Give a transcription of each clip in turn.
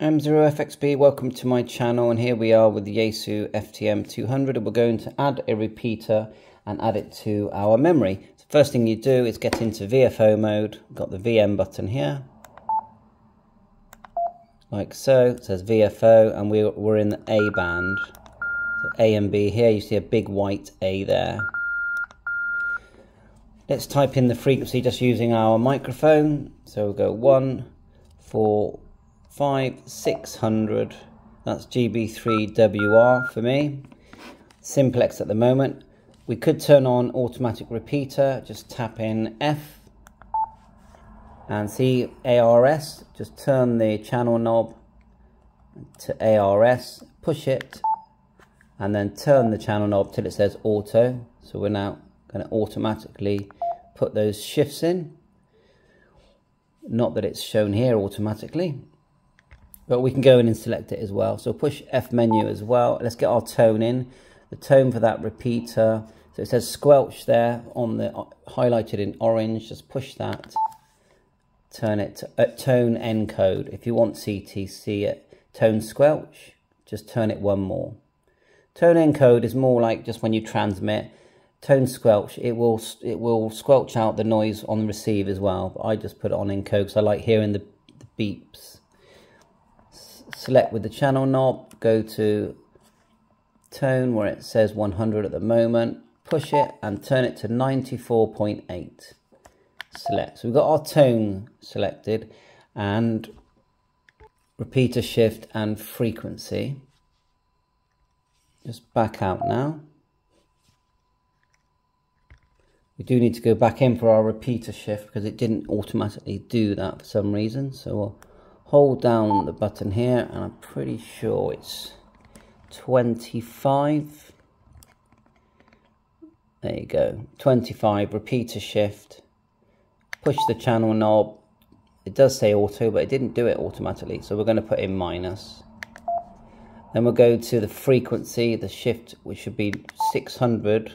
M0FXB, welcome to my channel and here we are with the Yaesu FTM200 and we're going to add a repeater and add it to our memory. So first thing you do is get into VFO mode, got the VM button here, like so, it says VFO and we're, we're in the A band. So A and B here, you see a big white A there. Let's type in the frequency just using our microphone. So we'll go 1, 4, five, six hundred. That's GB3WR for me. Simplex at the moment. We could turn on automatic repeater. Just tap in F and see ARS. Just turn the channel knob to ARS, push it, and then turn the channel knob till it says auto. So we're now going to automatically put those shifts in. Not that it's shown here automatically but we can go in and select it as well. So push F menu as well. Let's get our tone in. The tone for that repeater. So it says squelch there on the uh, highlighted in orange. Just push that. Turn it to uh, tone encode. If you want CTC it, tone squelch, just turn it one more. Tone encode is more like just when you transmit. Tone squelch, it will it will squelch out the noise on the receive as well. But I just put it on encode because I like hearing the, the beeps select with the channel knob, go to tone where it says 100 at the moment, push it and turn it to 94.8. Select. So we've got our tone selected and repeater shift and frequency. Just back out now. We do need to go back in for our repeater shift because it didn't automatically do that for some reason. So we'll hold down the button here and I'm pretty sure it's 25 there you go. 25 repeater shift. Push the channel knob. It does say auto but it didn't do it automatically so we're going to put in minus. Then we'll go to the frequency the shift which should be 600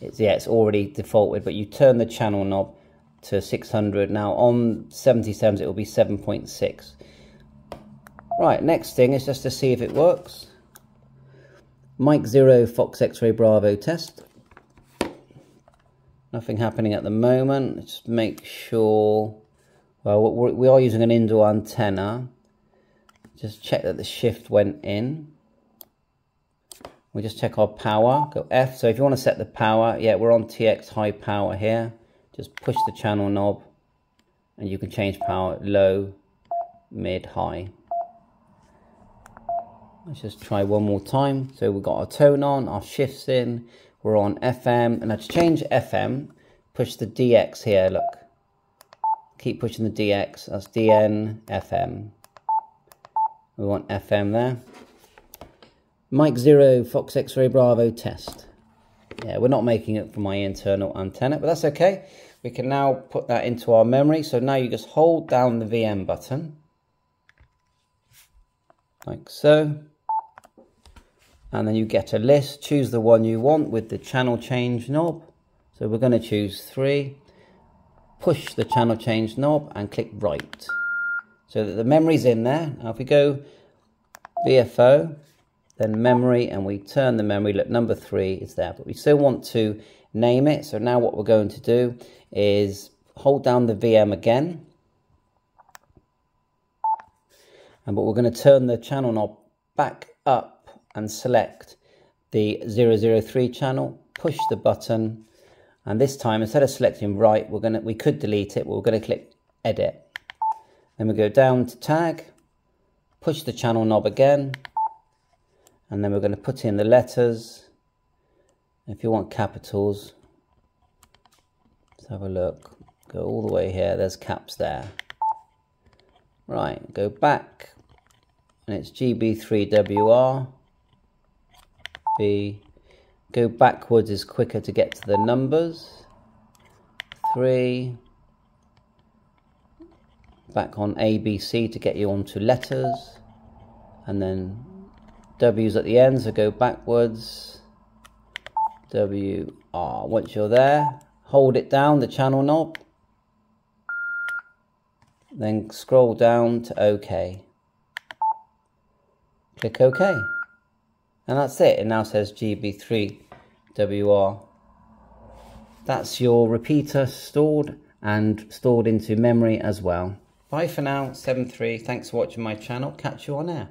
it's yeah it's already defaulted but you turn the channel knob to 600 now on 77s it will be 7.6 Right, next thing is just to see if it works. Mike Zero Fox X-Ray Bravo test. Nothing happening at the moment. Let's make sure. Well, we are using an indoor antenna. Just check that the shift went in. We just check our power. Go F. So if you want to set the power, yeah, we're on TX high power here. Just push the channel knob, and you can change power low, mid, high. Let's just try one more time. So we've got our tone on, our shifts in, we're on FM, and let's change FM, push the DX here, look. Keep pushing the DX, that's DN, FM. We want FM there. Mike Zero, Fox X-Ray Bravo test. Yeah, we're not making it for my internal antenna, but that's okay. We can now put that into our memory. So now you just hold down the VM button, like so and then you get a list. Choose the one you want with the channel change knob. So we're going to choose three. Push the channel change knob and click write so that the memory's in there. Now if we go VFO then memory and we turn the memory. Look number three is there but we still want to name it. So now what we're going to do is hold down the VM again. And but we're going to turn the channel knob back up and select the 003 channel, push the button, and this time instead of selecting write, we're gonna we could delete it, but we're gonna click edit. Then we go down to tag, push the channel knob again, and then we're gonna put in the letters. If you want capitals, let's have a look. Go all the way here, there's caps there. Right, go back, and it's GB3WR. B. Go backwards is quicker to get to the numbers. 3. Back on ABC to get you onto letters. And then W's at the end, so go backwards. W R. Once you're there, hold it down, the channel knob. Then scroll down to OK. click OK. And that's it. It now says GB3WR. That's your repeater stored and stored into memory as well. Bye for now, 7.3. Thanks for watching my channel. Catch you on air.